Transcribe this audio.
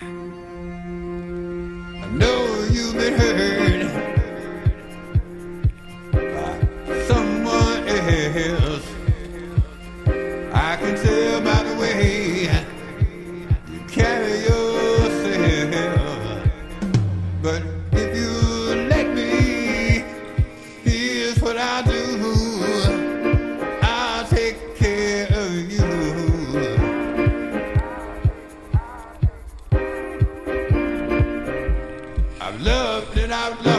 I know you've been hurt by someone else. I can tell by the way you carry yourself. But if you let me, here's what I'll do. I've loved and I've loved.